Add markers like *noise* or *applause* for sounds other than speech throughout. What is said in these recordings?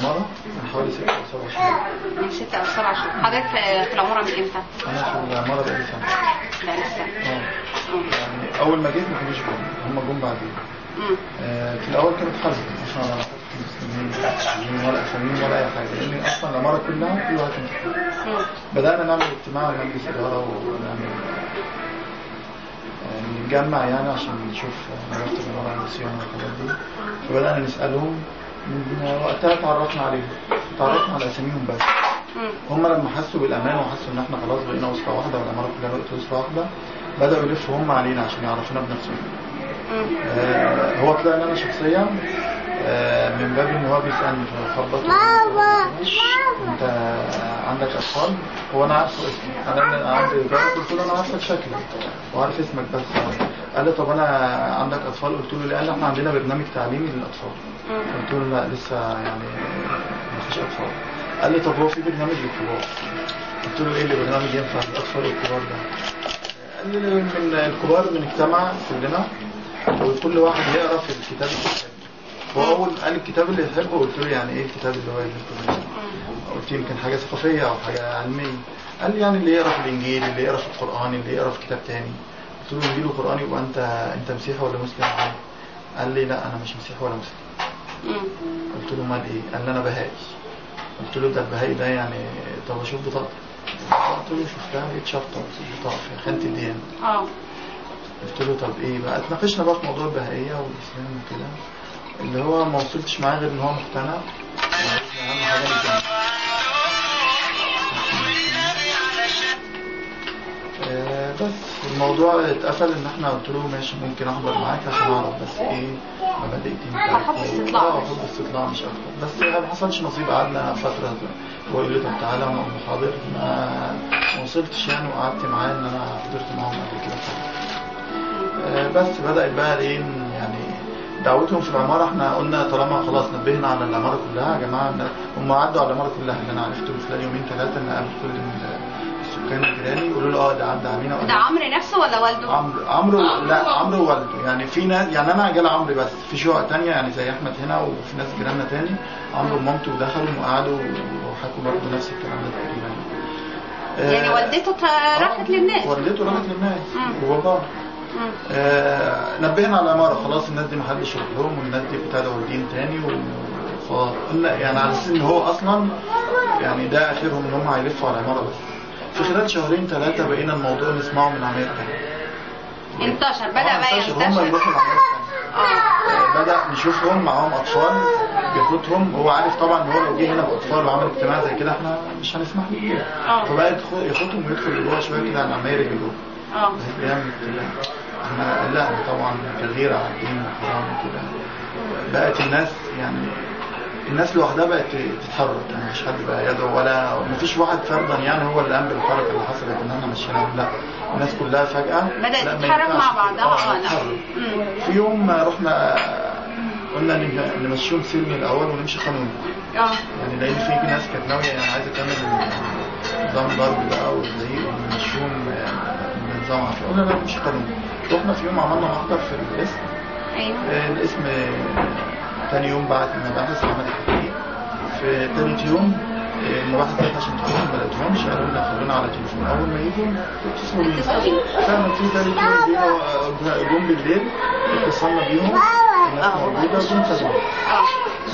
العمارة من حوالي ست أو سبع شهور. من ست أو سبع شهور. حضرتك في في العمارة من إمتى؟ أنا في العمارة بقالي سنة. بقالك سنة. آه. مم. يعني أول ما جيت ما كانوش جم هم جم بعدين. آه، في الأول كانت حرب عشان أنا مسلمين ولا أسامين ولا أي حاجة. لأن أصلا العمارة كلها كل واحد كان فيها. مم. بدأنا نعمل اجتماع مجلس إدارة ونعمل آه، نتجمع يعني عشان نشوف نظافة العمارة والصيانة والحاجات دي. فبدأنا نسألهم من وقتها تعرفنا عليهم. تعرفنا على أساميهم بس. هم لما حسوا بالأمان وحسوا إن إحنا خلاص بقينا أسرة واحدة والعمارة كلها بقت أسرة واحدة بدأوا يلفوا هم علينا عشان يعرفونا بنفسهم. آه، هو طلع لي أنا شخصيا آه، من باب إن هو بيسألني فخبط أنت عندك أطفال؟ هو أنا عارفه اسمي. أنا أنا عندي جارة قلت له أنا عارفك شكلك وعارف اسمك بس. قال لي طب أنا عندك أطفال؟ قلت له لا قال لي إحنا عندنا برنامج تعليمي للأطفال. قلت له لا لسه يعني ما فيش أطفال. قال لي طب هو في برنامج للكبار. قلت له إيه اللي برنامج ينفع للأطفال والكبار ده؟ قال لي من الكبار بنجتمع كلنا وكل واحد يقرأ في الكتاب اللي يحبه. هو أول قال الكتاب اللي يحبه؟ قلت له يعني إيه الكتاب اللي هو يحبه قلت يمكن حاجة ثقافية أو حاجة علمية. قال لي يعني اللي يقرأ في الإنجيل اللي يقرأ في القرآن اللي يقرأ في كتاب تاني. قلت له انجيل وقران يبقى أنت أنت مسيحي ولا مسلم؟ قال لي لا أنا مش مسيحي ولا مسلم. قلت له أمال إيه؟ قال لي أنا بهائي. قلت له ده البهائي ده يعني طب أشوف بطاقتك قلت له شفتها لقيت شرطه بطاقة في خانة الديانة. آه. قلت له طب إيه بقى؟ اتناقشنا بقى في موضوع البهائية والإسلام وكده. اللي هو ما وصلتش معاه غير إن هو مقتنع. اهم حاجة الموضوع اتقفل ان إحنا قلت له ماشي ممكن أحضر معاك عشان أعرف بس إيه مبادئتي حب استطلاع. أه حب استطلاع مش أكتر. بس ما حصلش نصيب قعدنا فترة هو يقول لي طب تعالى وأنا أقول له حاضر. ما وصلتش يعني وقعدت معاه إن أنا حضرت معاهم قبل كده. آه، بس بدأت بقى إيه يعني دعوتهم في العمارة. إحنا قلنا طالما خلاص نبهنا على العمارة كلها يا جماعة هم عدوا على العمارة كلها. اللي أنا عرفته خلال يومين ثلاثة إن قابل كل ال- السكان الجيراني يقولوا له آه ده عدى علينا ده عمرو نفسه ولا والده؟ عمرو عمرو لا عمرو ووالده. يعني في ناس يعني أنا جالي عمرو بس. في شقق تانية يعني زي أحمد هنا وفي ناس جيراننا تاني. عمرو ومامته دخلوا وقعدوا وحكوا برضه نفس الكلام ده تقريبا. يعني آه، والدته ت- راحت للناس. والدته راحت للناس. وباباه. آه، نبهنا على العمارة خلاص الناس دي محدش يروح لهم والناس دي ابتدوا دين تاني. فقلنا يعني على أساس إن هو أصلا يعني ده آخرهم إن هم هيلفوا على العمارة بس. في خلال شهرين ثلاثة بقينا الموضوع نسمعه من عماير تانية انتشر بدأ آه، بقى انتشر. هم ينتشر. يروحوا العماير التانية آه. بدأ نشوفهم معاهم أطفال بياخدهم هو عارف طبعا إن هو لو جه هنا بأطفال وعمل اجتماع زي كده إحنا مش هنسمح له آه. فبقى يدخل- ياخدهم ويدخل جوه شوية كده على العماير اللي جوه آه إحنا قلقنا طبعا كغيرة على الدين وحرام وكده. بقت الناس يعني الناس لوحدها بقت تتحرك يعني مش حد بقى يدعو ولا مفيش واحد فردا يعني هو اللي قام بالحركة اللي حصلت إن إحنا مشينا. لا الناس كلها فجأة ما تتحرك مع. بعضها. آه آه نعم. في يوم رحنا قلنا نم- نمشيهم سلمي الأول ونمشي قانوني آه. يعني لأن في ناس كانت ناوية يعني عايزة تعمل نظام ضرب بقى وزعيق ونمشيهم بنظام عافيه قلنا لا مش قانوني رحنا في يوم عملنا محضر في الاسم أيوه. آه، الاسم آه، تاني يوم بعت المباحث عملت تحقيق في تالت يوم آه، المباحث جت عشان تروح ما لقيتهمش قالوا لنا خلونا على تليفون أول ما يجوا اتصلوا بينا بينا. فعلا في تالت يوم جينا آه، جم بالليل اتصلنا بيهم الناس آه. موجودة جم خدوهم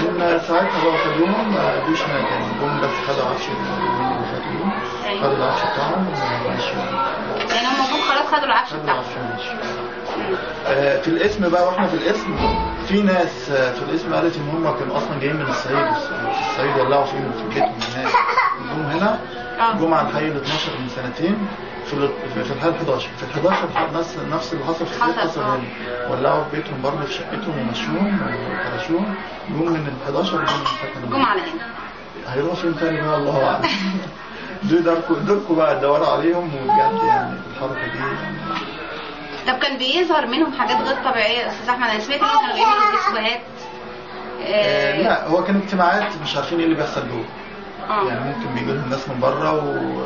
من ساعتها بقى خدوهم ما قالوش ما كان جم بس خدوا عفش اليومين اللي فاتوا. خدوا العفش بتاعهم ومشوا يعني هم جم خدوا العفش بتاعهم. آه، في الاسم بقى وإحنا في الاسم في ناس آه، في الاسم قالت إن هم كانوا أصلا جايين من الصعيد الصعيد ولعوا فيهم في بيتهم هناك. جم هنا آه. جم على الحي ال 12 من سنتين في ال- في في الحي ال 11 في ال 11 ح- نفس نفس اللي حصل في الصعيد حصل،. هنا. ولعوا في بيتهم برضه في شقتهم ومشوهم وكرشوهم جم من ال 11 جم من جم على هنا. هيروحوا فين تاني بقى؟ الله أعلم. *laughs* دول داركوا بقى تدوروا عليهم وبجد يعني الحركة دي. يعني طب كان بيظهر منهم حاجات غير طبيعية يا أستاذ أحمد؟ أنا سمعت إنهم كانوا بيعملوا فيديوهات آه، آه، لا هو كان اجتماعات مش عارفين إيه اللي بيحصل جوه. آه. يعني ممكن بيجي لهم ناس من بره و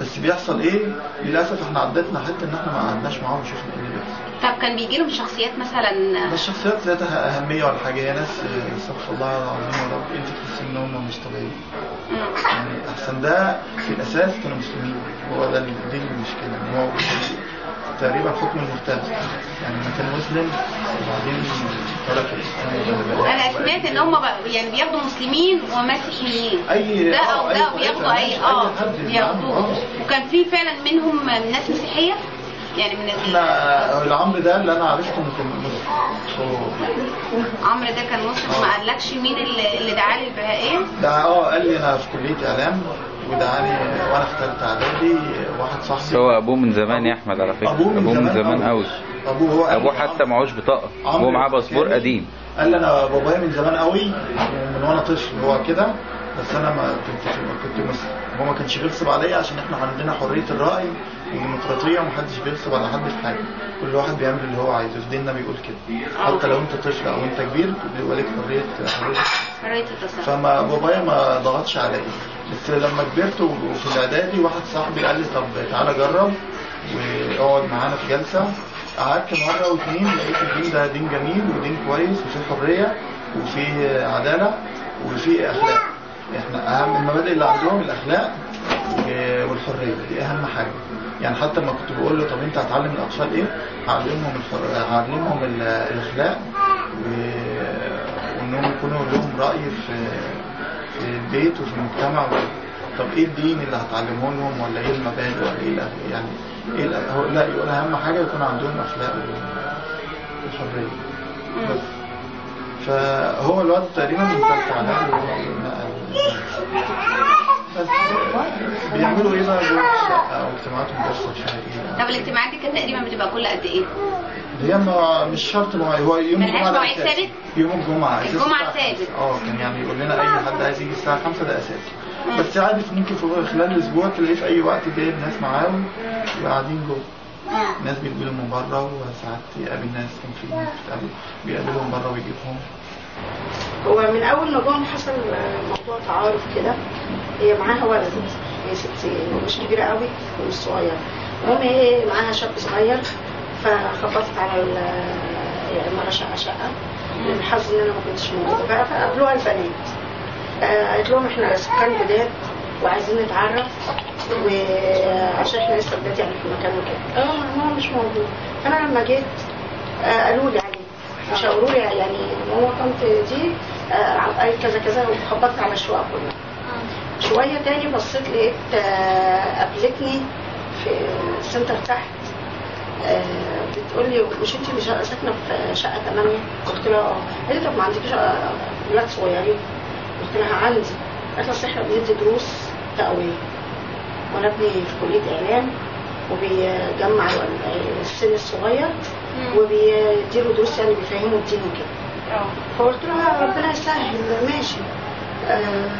بس بيحصل إيه؟ للأسف إحنا عدتنا حتى إن إحنا ما قعدناش معاهم وشفنا إيه اللي بيحصل. طب كان بيجي لهم شخصيات مثلا؟ الشخصيات ذاتها أهمية ولا حاجة؟ هي ناس آه، استغفر الله العظيم يا رب انت تحسي إن هم مش طبيعيين. يعني أحسن ده في الأساس كانوا مسلمين. هو ده دي المشكلة إن هو تقريبا حكم المرتد يعني ما كان مسلم وبعدين ترك الإسلام. أنا سمعت إن هم يعني بياخدوا مسلمين ومسيحيين. أي ده أو آه، ده بياخدوا أي آه بياخدوه. آه. وكان في فعلا منهم ناس مسيحية؟ يعني من إحنا العمر ده اللي أنا عرفته هو عمرو ده كان مسلم ما قالكش مين اللي اللي دعاه للبهائية؟ ده آه قال لي أنا في كلية إعلام ودعاني وأنا في ثالثه إعدادي واحد صاحبي. هو أبوه من زمان يا أحمد على فكرة. أبوه من زمان قوي أبوه هو أبوه حتى معهوش بطاقة. هو معاه باسبور الكامل قديم. قال لي أنا بابايا من زمان قوي من وأنا طفل هو كده بس أنا ما كنت ما كنت هو ما كانش بيغصب عليا عشان إحنا عندنا حرية الرأي والديمقراطية ومحدش بيغصب على حد في حاجة. كل واحد بيعمل اللي هو عايزه في ديننا بيقول كده. حتى لو أنت طفل أو أنت كبير بيبقى لك حريه حرية. حرية التصرف. فما بابايا ما ضغطش عليا. بس لما كبرت وفي الإعدادي واحد صاحبي قال لي طب تعالى جرب واقعد معانا في جلسة. قعدت مرة واثنين لقيت الدين ده دين جميل ودين كويس وفيه حرية وفيه عدالة وفيه أخلاق إحنا أهم المبادئ اللي عندهم الأخلاق والحرية دي أهم حاجة يعني حتى لما كنت بقول له طب أنت هتعلم الأطفال إيه هعلمهم. هعلمهم ال- الأخلاق وإنهم يكونوا لهم رأي في في البيت وفي المجتمع طب إيه الدين اللي هتعلمه لهم ولا إيه المبادئ ولا إيه يعني إيه لا يقول أهم حاجة يكون عندهم أخلاق وحرية بس فهو الواد تقريبا من ثالثه اعدادي وهو نقل بس بيعملوا إيه بقى جوه الشقة أو اجتماعاتهم بيحصل فيها إيه طب الاجتماعات دي كانت تقريبا بتبقى كل قد إيه؟ هي ما مش شرط هو يوم الجمعه مواعيد أساسي. ثابت؟ يوم الجمعة الساعة ثابت. آه كان يعني يقول لنا أي حد عايز يجي الساعة 5 ده أساسي بس عادي في- ممكن في خلال الأسبوع تلاقيه في أي وقت جايب ناس معاه ويبقى قاعدين جوه. مم. ناس بيجيبوا من بره وساعات يقابل ناس كان في ناس بتقابل بيقابلهم بره ويجيبهم. هو من أول ما جم حصل موضوع تعارف كده هي معاها ولد هي ست مش كبيرة قوي ومش صغيرة. المهم هي معاها شاب صغير فخبطت على ال- يعني مرة شقة شقة. الحظ إن أنا ما كنتش موجودة. بقى فقابلوها البنات. آه، قالت لهم إحنا سكان جداد وعايزين نتعرف وعشان إحنا لسه جداد يعني في المكان وكده. لهم ماما مش موجود. فأنا لما جيت آه، قالوا لي عليه. شاوروا لي يعني ماما طنط دي آه، قالت كذا كذا وخبطت على الشقق كلها. شوية تاني بصيت لقيت آه، قابلتني في السنتر تحت. آه، بتقول لي مش انت ساكنة في شقة 8 قلت لها آه. قالت طب ما عندكيش آه، ولاد صغيرين. عندي اصل إحنا بندي دروس تقوية. وأنا ابني في كلية إعلام وبيجمع ال- السن الصغير وبيديله دروس يعني بيفهموا الدين وكده. آه. فقلت لها ربنا يسهل ماشي. آه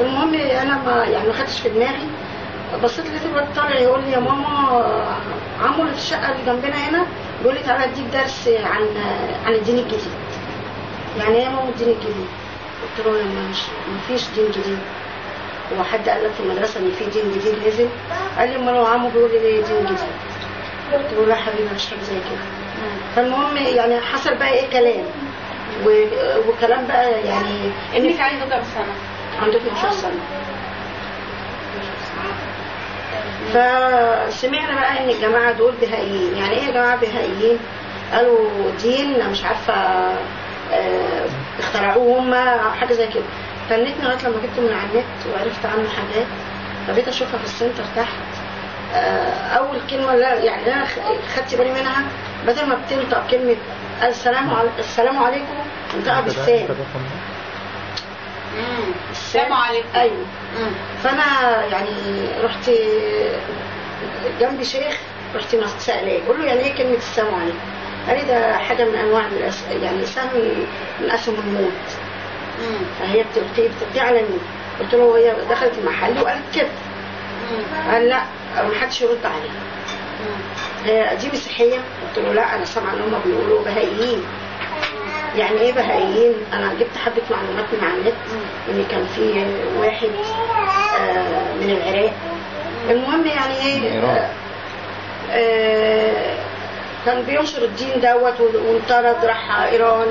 المهم أنا ما يعني ما خدتش في دماغي. بصيت لقيت الواد طالع يقول لي يا ماما عمو اللي في الشقة اللي جنبنا هنا. بيقول لي تعالى أديك درس عن عن الدين الجديد. يعني إيه يا ماما الدين الجديد؟ قلت له ما فيش دين جديد. هو حد قال لك في المدرسة إن في دين جديد نزل؟ قال لي امال هو عمو بيقول لي ليه دين جديد. قلت له لا حبيبي مش حاجة زي كده. فالمهم يعني حصل بقى إيه كلام. وكلام بقى يعني ابنك عنده كام سنة؟ عنده 12 سنة. فسمعنا بقى إن الجماعة دول بهائيين. يعني إيه يا جماعة بهائيين؟ قالوا دين مش عارفة آه، اخترعوه هم حاجة زي كده. فنتني لغاية لما جبت من على النت وعرفت عنه حاجات فبقيت أشوفها في السنتر تحت. آه، أول كلمة لا يعني أنا خدت بالي منها بدل ما بتنطق كلمة السلام علي... السلام عليكم انطقها امم السلام عليكم. أيوه. مم. فأنا يعني رحت جنبي شيخ رحت سألاه. بقول له يعني إيه كلمة السلام عليكم؟ قال لي ده حاجة من أنواع الأس... يعني سهم من أسهم الموت. فهي بتلقي بتلقي على مين؟ قلت له هي دخلت المحل وقالت كده. قال لا ما حدش يرد عليها. هي دي مسيحية؟ قلت له لا أنا سامعة ان هم بيقولوا بهائيين يعني إيه بهائيين؟ أنا جبت حبه معلومات من على النت إن كان في واحد آه، من العراق المهم يعني إيه. آه، آه، كان بينشر الدين دوت وانطرد راح إيران.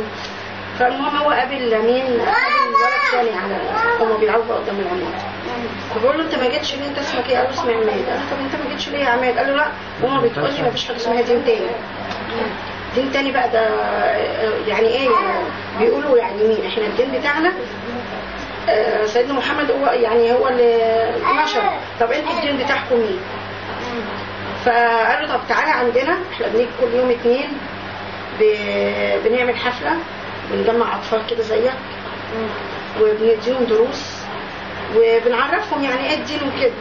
فالمهم هو قابل مين قابل ولد تاني على هما بيلعبوا قدام العمارة فبقول له أنت ما جيتش ليه؟ أنت اسمك إيه؟ قال له اسمي عماد. قال له طب أنت ما جيتش ليه يا عماد؟ قال له لا هما بتقول لي ما فيش حاجة اسمها دين تاني. دين تاني بقى ده يعني إيه؟ بيقولوا يعني مين؟ إحنا الدين بتاعنا آه، سيدنا محمد هو يعني هو اللي نشر. طب أنتوا الدين بتاعكم مين؟ فقال له طب تعالى عندنا إحنا بنيجي كل يوم اتنين ب- بنعمل حفلة بنجمع أطفال كده زيك وبنديهم دروس وبنعرفهم يعني إيه الدين وكده.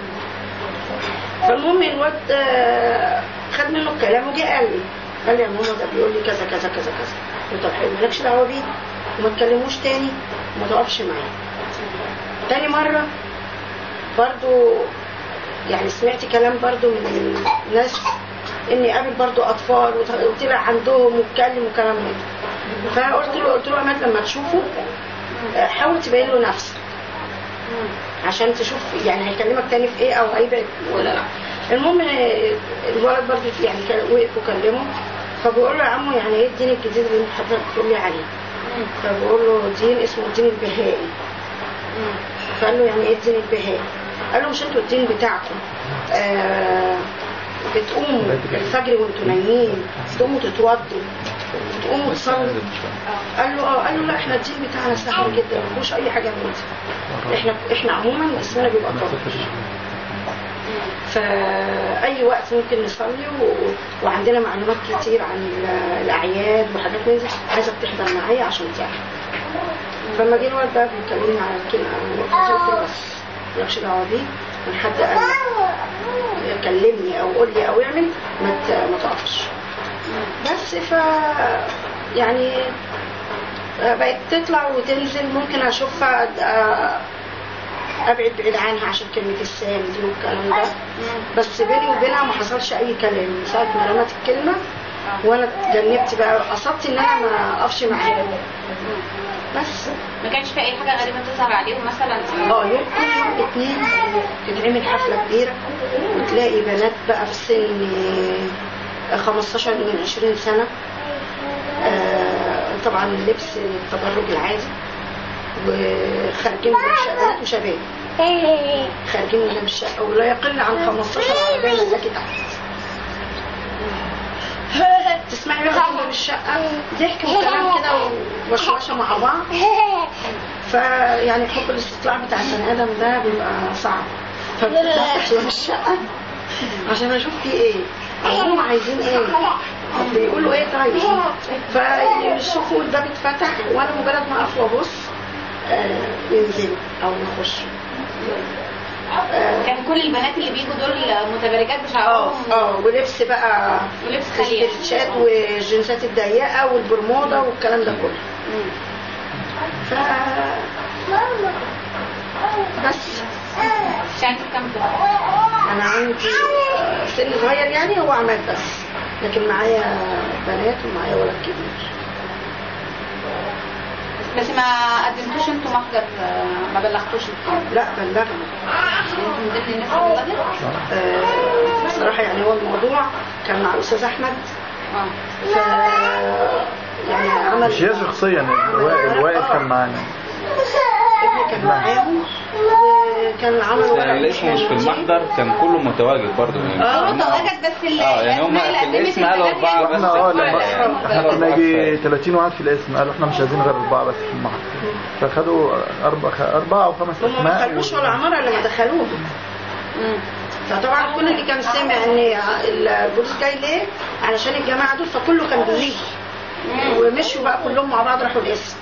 فالمهم الواد آه، خد منه الكلام وجه قال لي قال لي يا ماما ده بيقول لي كذا كذا كذا كذا. قلت طب حلو مالكش دعوة بيه وما تكلموش تاني وما تقفش معاه تاني مرة برضو يعني سمعت كلام برضو من ناس إني قابل برضو أطفال وط- وطلع عندهم واتكلم وكلام من ده. فقلت له قلت له عماد لما تشوفه آه، حاول تبين له نفسك. عشان تشوف يعني هيكلمك تاني في إيه أو هيبعد. ولا لا. المهم الولد برضو يعني وقف وكلمه فبقول له يا عمو يعني إيه الدين الجديد اللي حضرتك بتقول لي عليه؟ فبقول له دين اسمه الدين البهائي. فقال له يعني إيه الدين البهائي؟ قال له مش أنتوا الدين بتاعكم. آه بتقوموا الفجر وانتوا نايمين تقوموا تتوضوا وتقوموا تصلوا. قال له آه قال له لا إحنا الدين بتاعنا سهل جدا ما فيهوش أي حاجة من دي إحنا إحنا عموما اسمنا بيبقى طاهر فأي وقت ممكن نصلي و... وعندنا معلومات كتير عن ال- الأعياد وحاجات من دي. عايزك تحضر معايا عشان تعرف فلما جه الواد بقى بيكلمني على الكلمة بس مالكش دعوة بيه من حد قال كلمني أو قول لي أو اعمل ما تقفش. بس ف يعني بقت تطلع وتنزل. ممكن اشوفها أبعد بعيد عنها عشان كلمة السام دي والكلام ده. بس بيني وبينها ما حصلش أي كلام. من ساعة ما رمت الكلمة وأنا اتجنبت بقى قصدت ان أنا ما اقفش معاها بس. ما كانش في أي حاجة غريبة تظهر عليهم مثلا؟ آه يوم كل يوم اتنين تتعمل حفلة كبيرة. وتلاقي بنات بقى في سن آه، 15 من 20 سنة. آه، طبعا اللبس التبرج العادي. وخارجين من الشقه وشباب. خارجين من الشقه ولا يقل عن 15 عربيه ملاكي تحت. *laughs* تسمعي بقى من الشقه ضحك وكلام كده ووشوشه مع بعض. *laughs* فيعني حب الاستطلاع بتاع البني آدم ده بيبقى صعب. فبفتح باب الشقه عشان أشوف في إيه. هم عايزين إيه؟ بيقولوا إيه؟ طيب. فيشوفوا الباب اتفتح وأنا مجرد ما أقف وأبص آه، ينزلوا أو آه، كان كل البنات اللي بيجوا دول متبرجات آه بشعرهم. آه ولبس بقى ولبس الشات والجنسات الضيقة والبرموده والكلام ده كله. ف بس. مش عارفه كام أنا عندي سن صغير يعني هو عماد بس. لكن معايا بنات ومعايا ولد كبير. بس ما قدمتوش أنتوا محضر آه، ما بلغتوش لا بلغنا أنتوا من ضمن الناس اللي بلغت آه، بصراحه يعني هو الموضوع كان مع الأستاذ أحمد. آه. ف يعني عمل مش هي شخصيا الوا- الواقف كان معانا. كان معاهم وكان عمل ورق يعني الاسم مش في المحضر كان كله متواجد برضه. يعني هو هم- تواجد بس ال- آه يعني هم اللي في الاسم قالوا يعني بس. إحنا آه. لما إحنا كنا يجي 30 واحد في الاسم قالوا إحنا مش عايزين غير أربعة بس في المحل فخدوا اربعه أربعة أو خمس هم ما أسماء خلوش ولا عمارة لما دخلوه مم. فطبعا كل اللي كان سامع إن البوليس جاي ليه؟ علشان الجماعة دول فكله كان بيجي ومشوا بقى كلهم مع بعض راحوا القسم